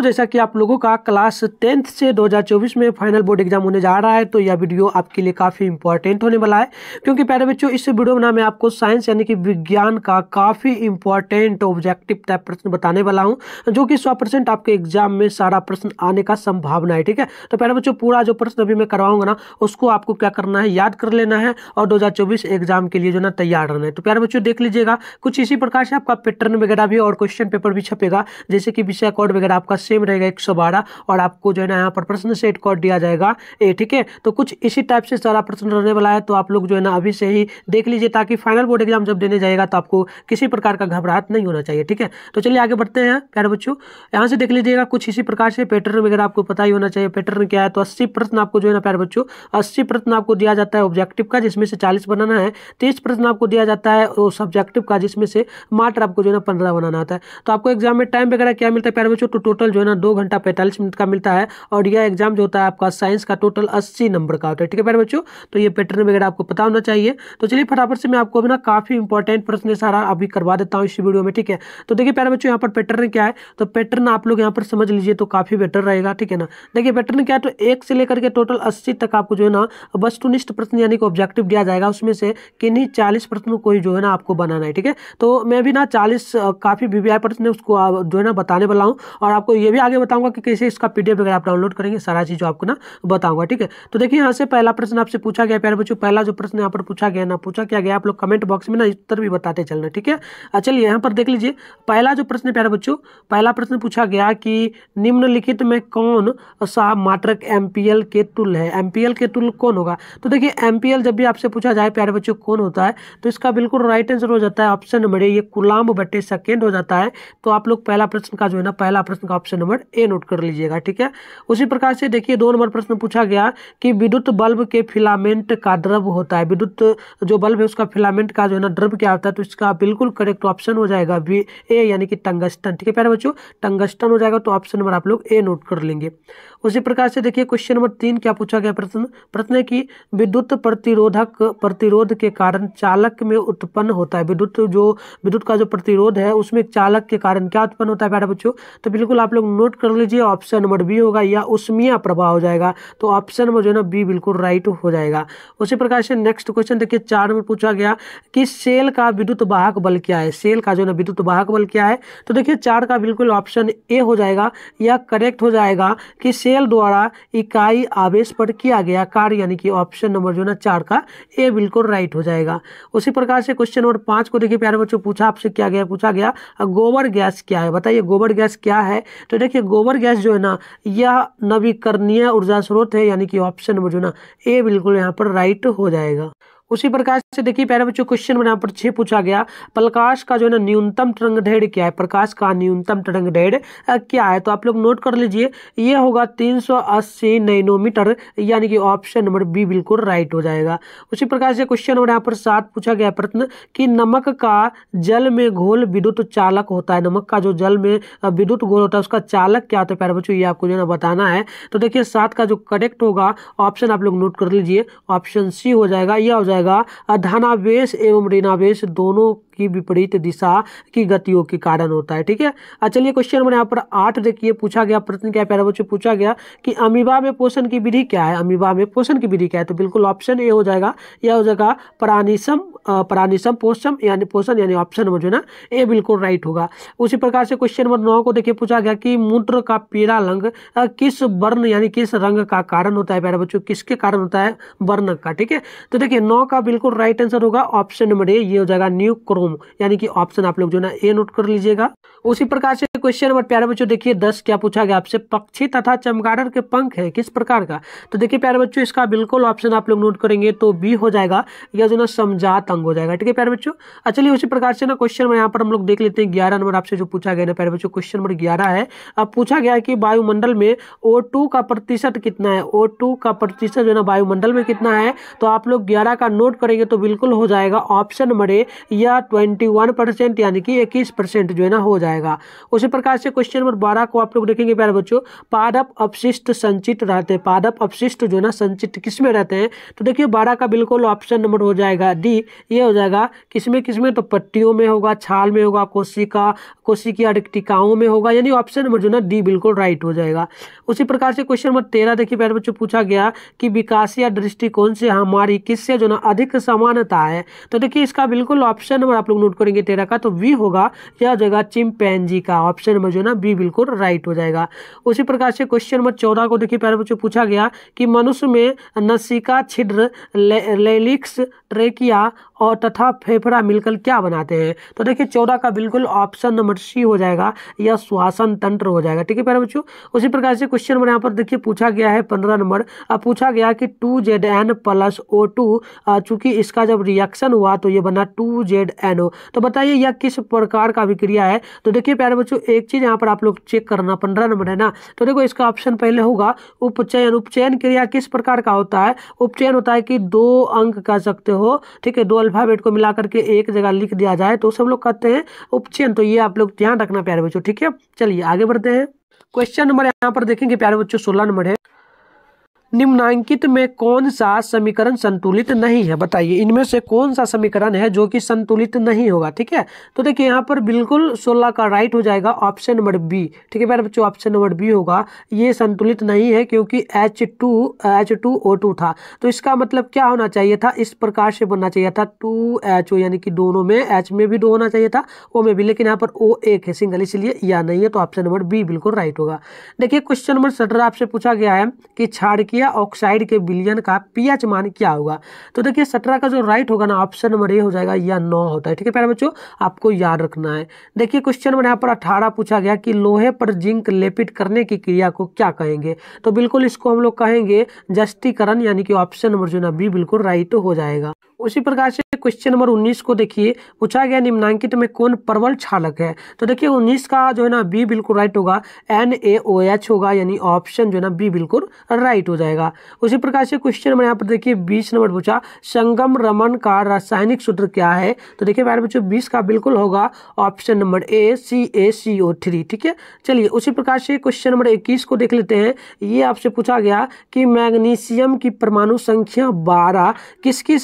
तो जैसा कि आप लोगों का क्लास टेंथ से 2024 में फाइनल बोर्ड एग्ज़ाम होने जा रहा है तो यह वीडियो आपके लिए काफ़ी इंपॉर्टेंट होने वाला है। क्योंकि प्यारे बच्चों, इस वीडियो में ना मैं आपको साइंस यानी कि विज्ञान का काफ़ी इंपॉर्टेंट ऑब्जेक्टिव टाइप प्रश्न बताने वाला हूँ, जो कि सौ आपके एग्ज़ाम में सारा प्रश्न आने का संभावना है, ठीक है? तो प्यारे बच्चों, पूरा जो प्रश्न अभी मैं करवाऊँगा ना, उसको आपको क्या करना है, याद कर लेना है और दो हज़ार चौबीस एग्ज़ाम के लिए जो ना तैयार रहना है। तो प्यारे बच्चों, देख लीजिएगा, कुछ इसी प्रकार से आपका पैटर्न वगैरह भी और क्वेश्चन पेपर भी छपेगा, जैसे कि विषय कोड वगैरह आपका सेम रहेगा एक सौ बारह और आपको जो है ना यहाँ पर प्रश्न सेट कोड दिया जाएगा। ए, ठीक है? तो कुछ इसी टाइप से सारा प्रश्न रहने वाला है तो आप लोग जो है ना अभी से ही देख लीजिए ताकि फाइनल बोर्ड एग्ज़ाम जब देने जाएगा तो आपको किसी प्रकार का घबराहट नहीं होना चाहिए, ठीक है? तो चलिए आगे बढ़ते हैं, प्यारे बच्चों। यहाँ से देख लीजिएगा, कुछ इसी प्रकार से पैटर्न वगैरह आपको पता ही होना चाहिए पैटर्न क्या है? तो अस्सी प्रश्न आपको जो है ना, प्यारे बच्चों, अस्सी प्रश्न आपको दिया जाता है ऑब्जेक्टिव का, जिसमें से चालीस बनाना है, तीस प्रश्न आपको दिया जाता है सब्जेक्टिव का, जिसमें से मात्र आपको जो है ना पंद्रह बनाना आता है। तो आपको एग्ज़ाम में टाइम वगैरह क्या मिलता है, प्यारे बच्चों? तो टोटल जो है ना, दो घंटा पैंतालीस मिनट का मिलता है और यह एग्ज़ाम जो होता है आपका साइंस का टोटल अस्सी नंबर का होता है। ठीक है प्यारे बच्चों? तो ये पैटर्न वगैरह आपको पता होना चाहिए। तो चलिए फटाफट से मैं आपको ना काफ़ी इंपॉर्टेंट प्रश्न सारा अभी करवा देता हूँ इस वीडियो में, ठीक है? तो देखिए प्यारे बच्चों, यहाँ पर पैटर्न क्या है? तो पैटर्न आप लोग यहाँ पर समझ लीजिए तो काफ़ी बेटर रहेगा, ठीक है ना? देखिए पैटर्न क्या है? तो एक से लेकर के टोटल अस्सी तक आपको जो है ना, वस्तुनिष्ठ प्रश्न यानी कि ऑब्जेक्टिव दिया जाएगा। उसमें से किन्हीं चालीस प्रश्नों को ही जो है ना आपको बनाना है, ठीक है? तो मैं भी ना चालीस काफ़ी वीवीआई प्रश्न उसको जो है ना बताने वाला हूँ और आपको ये भी आगे बताऊँगा कि कैसे इसका पीडीएफ वगैरह आप डाउनलोड करेंगे, सारा चीज़ आपको ना बताऊँगा, ठीक है? तो देखिए, यहाँ से पहला प्रश्न आपसे पूछा गया, प्यारे बच्चों, पहला जो प्रश्न यहाँ पर पूछा गया, ना पूछा क्या गया, आप लोग कमेंट बॉक्स में ना उत्तर भी बताते चलना, ठीक है? चलिए, यहाँ पर देख लीजिए, पहला जो प्रश्न प्यारे बच्चों, पहला प्रश्न पूछा गया कि निम्नलिखित में कौन सा मात्रक एमपीएल के तुल है? एमपीएल के तुल कौन होगा? तो देखिए एमपीएल जब भी आपसे पूछा जाए, प्यारे बच्चों, कौन होता है तो इसका बिल्कुल राइट आंसर हो जाता है ऑप्शन नंबर ये कुलाम बटे सेकेंड हो जाता है। तो आप लोग पहला प्रश्न का जो है ना, पहला प्रश्न का ऑप्शन नंबर ए नोट कर लीजिएगा, ठीक है? उसी प्रकार से देखिए, दो नंबर प्रश्न पूछा गया कि विद्युत बल्ब के फिलामेंट का द्रव होता है। विद्युत जो बल्ब है, उसका फिलामेंट का जो है ना द्रव क्या होता है तो इसका बिल्कुल करेक्ट ऑप्शन हो जाएगा बी ए यानी कि टंगस्टन, ठीक है प्यारे बच्चों? टंगस्टन हो जाएगा तो ऑप्शन नंबर आप लोग ए नोट कर लेंगे। उसी प्रकार से देखिए क्वेश्चन नंबर तीन क्या पूछा गया प्रश्न? प्रश्न है कि विद्युत प्रतिरोधक, प्रतिरोध के कारण चालक में उत्पन्न होता है। विद्युत जो, विद्युत का जो प्रतिरोध है, उसमें चालक के कारण क्या उत्पन्न होता है प्यारे बच्चों? तो बिल्कुल आप लोग नोट कर लीजिए ऑप्शन नंबर बी होगा या उष्मीय प्रभाव हो जाएगा तो ऑप्शन नंबर जो है ना बी बिल्कुल राइट हो जाएगा। उसी प्रकार से नेक्स्ट क्वेश्चन देखिए, चार नंबर पूछा गया कि सेल का विद्युत वाहक बल क्या है? सेल का जो है ना, विद्युत वाहक बल क्या है? तो देखिए, चार का बिल्कुल ऑप्शन ए हो जाएगा या करेक्ट हो जाएगा कि सेल द्वारा इकाई आवेश पर किया गया कार्य, यानी कि ऑप्शन नंबर जो है ना, चार का ए बिल्कुल राइट हो जाएगा। उसी प्रकार से क्वेश्चन नंबर पाँच को देखिए, प्यारे बच्चों, पूछा आपसे क्या गया, पूछा गया, गोबर गैस क्या है? बताइए, गोबर गैस क्या है? तो देखिए, गोबर गैस जो है ना, यह नवीकरणीय ऊर्जा स्रोत है, यानी कि ऑप्शन नंबर जो है ना ए बिल्कुल यहाँ पर राइट हो जाएगा। उसी प्रकार से देखिए प्यारे बच्चों क्वेश्चन में यहाँ पर छह पूछा गया, प्रकाश का जो है ना न्यूनतम तरंग ढेड़ क्या है? प्रकाश का न्यूनतम तरंग ढेड़ क्या है? तो आप लोग नोट कर लीजिए, ये होगा 380 नैनोमीटर, यानी कि ऑप्शन नंबर बी बिल्कुल राइट हो जाएगा। उसी प्रकार से क्वेश्चन नंबर यहाँ पर सात पूछा गया प्रश्न, कि नमक का जल में घोल विद्युत चालक होता है? नमक का जो जल में विद्युत घोल होता है, उसका चालक क्या होता है? प्यारे बच्चों, ये आपको जो है ना बताना है। तो देखिए सात का जो करेक्ट होगा ऑप्शन आप लोग नोट कर लीजिए ऑप्शन सी हो जाएगा, यह हो जाएगा जाएगा। धनावेश एवं ऋणावेश दोनों की विपरीत दिशा की गतियों के कारण होता है, ठीक है? चलिए क्वेश्चन नंबर यहाँ पर आठ देखिए, पूछा गया, प्रश्न क्या प्यारे बच्चों? पूछा गया कि अमीबा में पोषण की विधि क्या है? अमीबा में पोषण की विधि क्या है? तो बिल्कुल ऑप्शन ए हो जाएगा, यह हो जाएगा प्राणिसम प्राणिसम पोषम, यानी पोषण, यानी ऑप्शन नंबर जो ना ए बिल्कुल राइट होगा। उसी प्रकार से क्वेश्चन नंबर नौ को देखिए, पूछा गया कि मूत्र का पीला रंग किस वर्ण, यानी किस रंग का कारण होता है प्यारे बच्चों? किसके कारण होता है? वर्ण का, ठीक है? तो देखिए, नौ का बिल्कुल राइट आंसर होगा ऑप्शन नंबर ए ये हो जाएगा न्यू क्रोम यानी कि ऑप्शन आप लोग जो ना ए नोट कर लीजिएगा। उसी प्रकार से क्वेश्चन नंबर प्यारे बच्चों, देखिए दस क्या पूछा गया आपसे। पक्षी तथा चमगादड़ के पंख है, किस प्रकार का? तो देखिए प्यारे बच्चों, इसका बिल्कुल ऑप्शन आप लोग नोट करेंगे तो बी हो जाएगा। या जो ना, समझात अंग हो जाएगा। ठीक है प्यारे बच्चों? चलिए उसी प्रकार से ना क्वेश्चन नंबर यहाँ पर हम लोग देख लेते हैं। ग्यारह नंबर आपसे जो पूछा गया ना, प्यारे बच्चों क्वेश्चन नंबर ग्यारह है। अब पूछा गया कि वायुमंडल में ओ का प्रतिशत कितना है? ओ का प्रतिशत जो ना, वायुमंडल में कितना है? तो आप लोग ग्यारह का नोट करेंगे तो बिल्कुल हो जाएगा। ऑप्शन नंबर ए या ट्वेंटी वन परसेंट यानी कि इक्कीस परसेंट जो है ना हो जाएगा। उसी प्रकार से क्वेश्चन नंबर बारह को आप लोग देखेंगे प्यारे बच्चों, पादप अपशिष्ट संचित रहते हैं। पादप अपशिष्ट जो है ना संचित किसमें रहते हैं? तो देखिए बारह का बिल्कुल ऑप्शन नंबर हो जाएगा। डी, ये हो जाएगा किसमें किसमें तो पट्टियों में होगा, छाल में होगा कोशिका कोशिका टिकाओं में होगा, यानी ऑप्शन नंबर जो ना डी बिल्कुल राइट हो जाएगा। उसी प्रकार से क्वेश्चन नंबर तेरह देखिए प्यारे बच्चों, पूछा गया कि विकास या दृष्टिकोण से हमारी किससे जो ना अधिक समानता है? तो देखिए इसका बिल्कुल ऑप्शन नंबर आप लोग नोट करेंगे तेरह का तो वी होगा, यह हो जाएगा चिंपैंजी का। ऑप्शन नंबर जो ना बी बिल्कुल राइट हो जाएगा। उसी प्रकार से क्वेश्चन नंबर चौदह को देखिए, प्यारे बच्चों, पूछा गया कि मनुष्य में नसिका, छिद्र लेलिक्स, ट्रेकिया और तथा फेफड़ा मिलकर क्या बनाते हैं? तो देखिए, चौदह का बिल्कुल ऑप्शन नंबर सी हो जाएगा या श्वासन तंत्र हो जाएगा। ठीक है, प्यारे बच्चों? उसी प्रकार से क्वेश्चन नंबर यहाँ पर देखिए, पूछा गया है पंद्रह नंबर पूछा गया कि two Z N plus O two चूँकि इसका जब रिएक्शन हुआ तो ये बना टू जेड एन ओ तो बताइए, यह किस प्रकार का विक्रिया है? तो देखिए, प्यारे बच्चों, एक चीज़ यहाँ पर आप लोग चेक करना, पंद्रह नंबर है ना? तो देखो, इसका ऑप्शन पहले होगा, उपचयन। उपचयन क्रिया किस प्रकार का होता है? उपचयन होता है कि दो अंक कह सकते हो, ठीक है, दो अल्फ़ाबेट को मिला करके एक जगह लिख दिया जाए तो सब लोग कहते हैं, उपचयन तो ये आप लोग ध्यान रखना प्यारे बच्चों, ठीक है? चलिए आगे बढ़ते हैं। क्वेश्चन नंबर यहाँ पर देखेंगे प्यारे बच्चों, सोलह नंबर है। निम्नांकित में कौन सा समीकरण संतुलित नहीं है? बताइए, इनमें से कौन सा समीकरण है जो कि संतुलित नहीं होगा? ठीक है? तो देखिए, यहाँ पर बिल्कुल सोलह का राइट हो जाएगा ऑप्शन नंबर बी ठीक है बच्चों ऑप्शन नंबर बी होगा। ये संतुलित नहीं है क्योंकि H two H two O two था। तो इसका मतलब क्या होना चाहिए था? इस प्रकार से बनना चाहिए था। टू एच ओ यानी कि दोनों में एच में भी दो होना चाहिए था ओ में भी। लेकिन यहाँ पर ओ एक है सिंगल इसलिए या नहीं है तो ऑप्शन नंबर बी बिल्कुल राइट होगा। देखिए क्वेश्चन नंबर सत्रह आपसे पूछा गया है कि छाड़ अमोनिया ऑक्साइड के विलियन का पीएच मान क्या होगा? तो देखिए, सत्रह का जो राइट होगा ना ऑप्शन नंबर ए हो जाएगा, या नौ होता है। ठीक है, प्यारे बच्चों, आपको याद रखना है। देखिए क्वेश्चन नंबर यहाँ पर अठारह पूछा गया कि लोहे पर जिंक लेपित करने की क्रिया को क्या कहेंगे? तो बिल्कुल इसको हम लोग कहेंगे जस्टीकरण, यानी कि ऑप्शन नंबर जो ना बी बिल्कुल राइट हो जाएगा। उसी प्रकार से क्वेश्चन नंबर उन्नीस को देखिए, पूछा गया निम्नांकित में कौन प्रबल क्षालक है? तो देखिए, उन्नीस का जो है ना बी बिल्कुल राइट होगा एन ए ओ एच होगा, यानी ऑप्शन जो है ना बी बिल्कुल राइट हो जाएगा। उसी प्रकार से क्वेश्चन नंबर यहाँ पर देखिए, बीस नंबर पूछा, संगम रमन का रासायनिक सूत्र क्या है? तो देखिए, प्यारे बच्चों, बीस का बिल्कुल होगा option number A C A C O three ठीक है? चलिए, उसी प्रकार से क्वेश्चन नंबर इक्कीस को देख लेते हैं। ये आपसे पूछा गया कि मैग्नीशियम की परमाणु संख्या बारह किसकी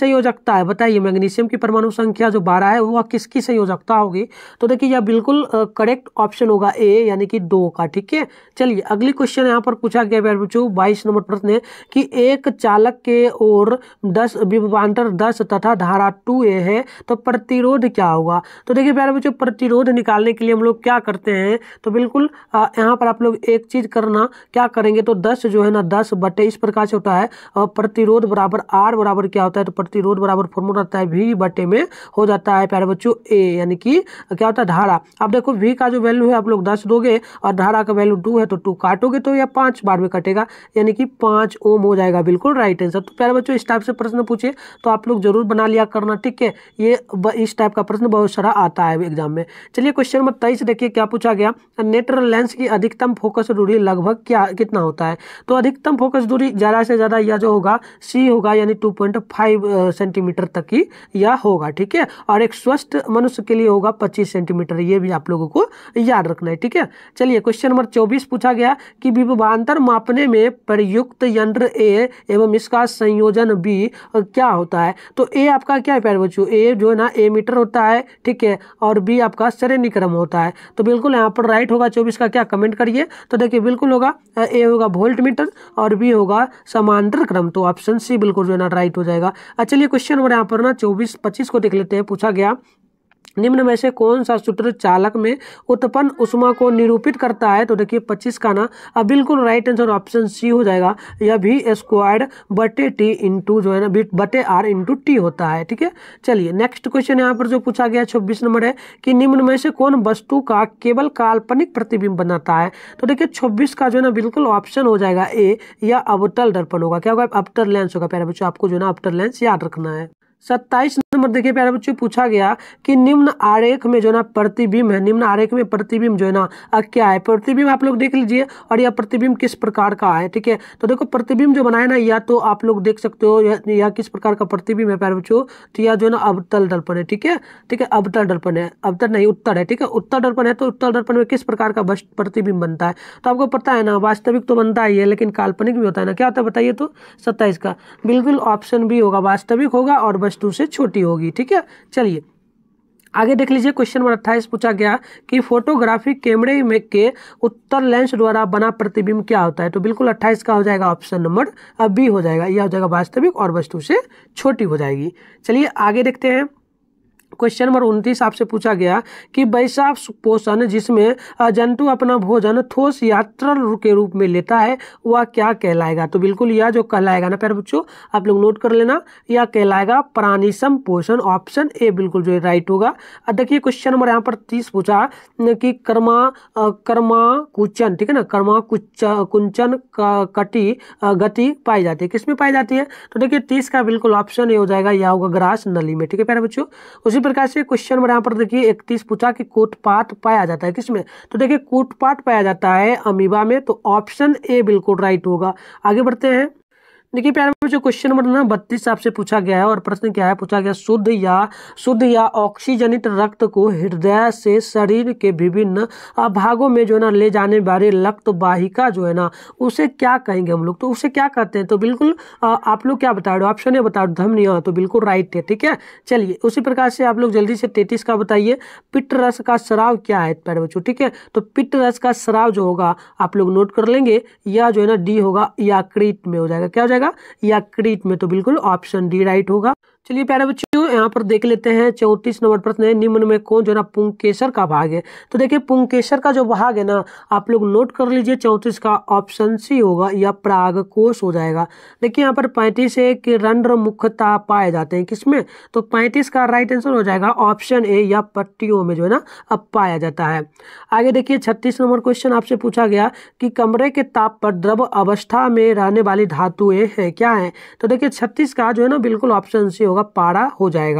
संयोजकता है? बताइए, मैग्नीशियम की परमाणु संख्या जो बारह है वह किसकी संयोजकता होगी तो देखिए, यह बिल्कुल करेक्ट ऑप्शन होगा ए यानी कि दो का, ठीक है? चलिए, अगली क्वेश्चन यहाँ पर पूछा गया बच्चों, बाईस नंबर प्रश्न है कि एक चालक के ओर दस विभांतर दस तथा धारा टू ए है तो प्रतिरोध क्या होगा? तो देखिए, प्यारे बच्चों, प्रतिरोध निकालने के लिए हम लोग क्या करते हैं? तो बिल्कुल यहाँ पर आप लोग एक चीज़ करना, क्या करेंगे तो दस जो है ना, दस बटे इस प्रकार से होता है प्रतिरोध बराबर आर बराबर क्या होता है? तो प्रतिरोध बराबर फॉर्मूला होता है वी बटे में हो जाता है, प्यारे बच्चों ए यानी कि क्या होता है, धारा। अब देखो वी का जो वैल्यू है, आप लोग दस दोगे और धारा का वैल्यू टू है तो टू काटोगे तो यह पाँच बार में कटेगा, यानी कि पाँच ओम हो जाएगा, बिल्कुल राइट आंसर तो प्यारे बच्चों, इस टाइप से प्रश्न पूछे तो आप लोग ज़रूर बना लिया करना, ठीक है? ये इस टाइप का प्रश्न बहुत सारा आता है एग्ज़ाम में। चलिए क्वेश्चन नंबर तेईस देखिए, क्या पूछा गया? नेटरल लेंस की अधिकतम फोकस दूरी लगभग क्या, कितना होता है? तो अधिकतम फोकस दूरी ज़्यादा से ज़्यादा यह जो होगा सी होगा, यानी टू पॉइंट फाइव सेंटीमीटर तक की या होगा, ठीक है? और एक स्वस्थ मनुष्य के लिए होगा पच्चीस सेंटीमीटर, ये भी आप लोगों को याद रखना है, ठीक है? चलिए क्वेश्चन नंबर चौबीस पूछा गया कि विभवान्तर मापने में प्रयुक्त यंत्र ए एवं इसका संयोजन बी क्या होता है? तो ए आपका क्या है प्यारे बच्चों? ए जो है ना ए मीटर होता है, ठीक है? और बी आपका श्रेणी क्रम होता है। तो बिल्कुल यहाँ पर राइट होगा चौबीस का, क्या कमेंट करिए? तो देखिए, बिल्कुल होगा ए होगा वोल्ट मीटर और बी होगा समांतर क्रम तो ऑप्शन सी बिल्कुल जो है ना राइट हो जाएगा। चलिए क्वेश्चन नंबर यहाँ पर ना चौबीस पच्चीस को देख लेते हैं पूछा गया। निम्न में से कौन सा सूत्र चालक में उत्पन्न उष्मा को निरूपित करता है? तो देखिए, पच्चीस का ना, अब बिल्कुल राइट आंसर ऑप्शन सी हो जाएगा। या भी स्क्वायर्ड बटे टी इंटू जो है ना बटे आर इंटू टी होता है, ठीक है? चलिए नेक्स्ट क्वेश्चन यहाँ पर जो पूछा गया छब्बीस नंबर है, कि निम्न में से कौन वस्तु का केवल काल्पनिक प्रतिबिंब बनाता है? तो देखिए, छब्बीस का जो है ना, बिल्कुल ऑप्शन हो जाएगा ए या अवतल दर्पण होगा। क्या होगा? अवतर लेंस होगा। प्यारे बच्चों, आपको जो है ना अवतर लेंस याद रखना है। सत्ताईस नंबर देखिए प्यारे बच्चों पूछा गया कि निम्न आरेख में जो ना प्रतिबिंब है निम्न आरेख में प्रतिबिंब जो है ना क्या है? प्रतिबिंब आप लोग देख लीजिए और यह प्रतिबिंब किस प्रकार का है ठीक है? तो देखो प्रतिबिंब जो बनाया ना या तो आप लोग देख सकते हो या, किस प्रकार का प्रतिबिंब है प्यारे बच्चों? तो यह जो है ना अवतल दर्पण है ठीक है? ठीक है अवतल दर्पण है अवतल नहीं उत्तर है ठीक है? उत्तर दर्पण है तो उत्तर दर्पण में किस प्रकार का प्रतिबिंब बनता है? तो आपको पता है ना वास्तविक तो बनता ही है लेकिन काल्पनिक भी होता है ना क्या होता है बताइए तो? सत्ताईस का बिल्कुल ऑप्शन भी होगा वास्तविक होगा और वस्तु से छोटी होगी, ठीक है? चलिए, आगे देख लीजिए क्वेश्चन नंबर अट्ठाईस पूछा गया कि फोटोग्राफी कैमरे में के उत्तर लेंस द्वारा बना प्रतिबिंब क्या होता है? तो बिल्कुल अट्ठाईस का हो जाएगा ऑप्शन नंबर बी हो जाएगा, यह हो जाएगा वास्तविक और वस्तु से छोटी हो जाएगी। चलिए, आगे देखते हैं। क्वेश्चन नंबर उनतीस आपसे पूछा गया कि वैशाख पोषण जिसमें जंतु अपना भोजन ठोस या तरल के रूप में लेता है, वह क्या कहलाएगा? तो बिल्कुल यह जो कहलाएगा ना, प्यारे बच्चों, आप लोग नोट कर लेना, यह कहलाएगा प्राणीसम पोषण ऑप्शन ए बिल्कुल जो राइट होगा। देखिए क्वेश्चन नंबर यहाँ पर तीस पूछा कि कर्मा कर्मा कुचन ठीक है ना? कर्मा कुच कुंचन कटी गति पाई जाती है। किसमें पाई जाती है? तो देखिए तीस का बिल्कुल ऑप्शन ए हो जाएगा, यह होगा ग्रास नली में, ठीक है प्यारे बच्चों? उसी प्रकार से क्वेश्चन नंबर यहाँ पर देखिए इकतीस पूछा कि कोटपात पाया जाता है किसमें? तो देखिए कोटपात पाया जाता है अमीबा में तो ऑप्शन ए बिल्कुल राइट होगा। आगे बढ़ते हैं। देखिए प्यारे बच्चों क्वेश्चन नंबर ना बत्तीस आपसे पूछा गया है और प्रश्न क्या है? पूछा गया, शुद्ध या शुद्ध या ऑक्सीजनित रक्त को हृदय से शरीर के विभिन्न भागों में जो है ना, ले जाने वाले रक्त वाहिका जो है ना, उसे क्या कहेंगे हम लोग? तो उसे क्या कहते हैं? तो बिल्कुल आप लोग क्या बता रहे हो? ऑप्शन है बता धमनिया तो बिल्कुल राइट है, ठीक है? चलिए, उसी प्रकार से आप लोग जल्दी से तैतीस का बताइए। पिट्ट रस का श्राव क्या है प्यारे बच्चों, ठीक है? तो पिट्ट रस का श्राव जो होगा, आप लोग नोट कर लेंगे, या जो है ना डी होगा, या क्रीट में हो जाएगा। क्या हो जाएगा? या क्रीट में तो बिल्कुल ऑप्शन डी राइट होगा। चलिए प्यारे बच्चों यहाँ पर देख लेते हैं, चौंतीस नंबर प्रश्न है, निम्न में कौन जो है ना, पुंकेसर का भाग है। तो देखिए, पुंकेसर का जो भाग है ना, आप लोग नोट कर लीजिए, चौंतीस का ऑप्शन सी होगा, या प्राग कोष हो जाएगा। देखिए, यहाँ पर पैंतीस है कि मुख्यता पाए जाते हैं किसमें? तो पैंतीस का राइट आंसर हो जाएगा ऑप्शन ए या पट्टियों में जो है ना, अब पाया जाता है। आगे देखिए, छत्तीस नंबर क्वेश्चन आपसे पूछा गया कि कमरे के ताप पर द्रव अवस्था में रहने वाली धातुएँ हैं, क्या है? तो देखिए, छत्तीस का जो है ना, बिल्कुल ऑप्शन सी होगा पारा हो जाएगा।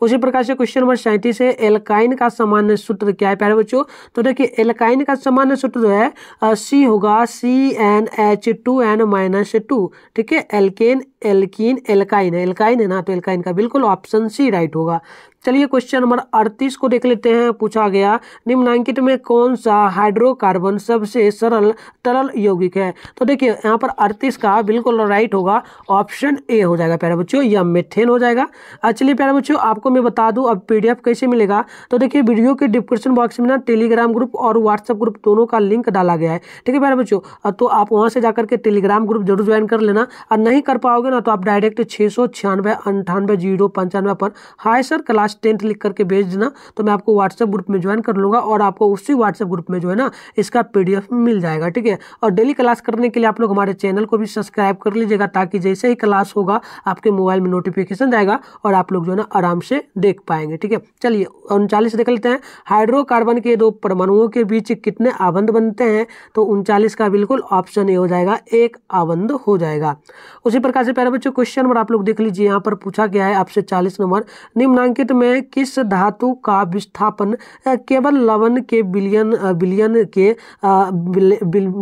उसी प्रकार से क्वेश्चन नंबर सैंतीस है एल्काइन का सामान्य सूत्र क्या है प्यारे बच्चों? तो देखिए एल्काइन का सामान्य सूत्र जो है सी होगा C N H two N minus two ठीक है? एल्केन एल्किन एल्काइन है। एल्काइन है ना तो एल्काइन का बिल्कुल ऑप्शन सी राइट होगा। चलिए क्वेश्चन नंबर अड़तीस को देख लेते हैं। पूछा गया, निम्नांकित में कौन सा हाइड्रोकार्बन सबसे सरल तरल यौगिक है? तो देखिए, यहाँ पर अड़तीस का बिल्कुल राइट होगा ऑप्शन ए हो जाएगा प्यारे बच्चों, या मेथेन हो जाएगा। चलिए प्यारे बच्चों, आपको मैं बता दूँ, अब पीडीएफ कैसे मिलेगा? तो देखिए वीडियो के डिस्क्रिप्शन बॉक्स में ना टेलीग्राम ग्रुप और व्हाट्सएप ग्रुप दोनों का लिंक डाला गया है। ठीक है प्यारे बच्चों तो आप वहाँ से जाकर के टेलीग्राम ग्रुप ज़रूर ज्वाइन कर लेना। और नहीं कर पाओगे ना तो आप डायरेक्ट छः सौ छियानवे ज़ीरो पंचानवे पर। Hi sir class class tenth लिख करके भेज देना तो मैं आपको व्हाट्सएप ग्रुप में ज्वाइन कर लूँगा और आपको उसी व्हाट्सएप ग्रुप में जो है ना, इसका पीडीएफ मिल जाएगा, ठीक है? और डेली क्लास करने के लिए आप लोग हमारे चैनल को भी सब्सक्राइब कर लीजिएगा, ताकि जैसे ही क्लास होगा, आपके मोबाइल में नोटिफिकेशन जाएगा और आप लोग जो है ना, आराम से देख पाएँगे, ठीक है? चलिए, उनचालीस देख लेते हैं। हाइड्रोकार्बन के दो परमाणुओं के बीच कितने आबंध बनते हैं? तो उनचालीस का बिल्कुल ऑप्शन ए हो जाएगा, एक आबंध हो जाएगा। उसी प्रकार से पहले बच्चों क्वेश्चन नंबर आप लोग देख लीजिए, यहाँ पर पूछा गया है आपसे चालीस नंबर। निम्नांकित में किस धातु का विस्थापन केवल लवण के बिलियन बिलियन के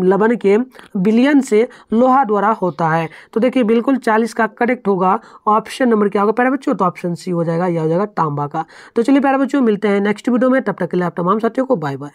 लवण के बिलियन से लोहा द्वारा होता है। तो देखिए, बिल्कुल चालीस का करेक्ट होगा। ऑप्शन नंबर क्या होगा? प्यारे बच्चों तो ऑप्शन सी हो जाएगा, यह हो जाएगा तांबा का। तो चलिए प्यारे बच्चों, मिलते हैं नेक्स्ट वीडियो में। तब तक के लिए आप तमाम साथियों को बाय बाय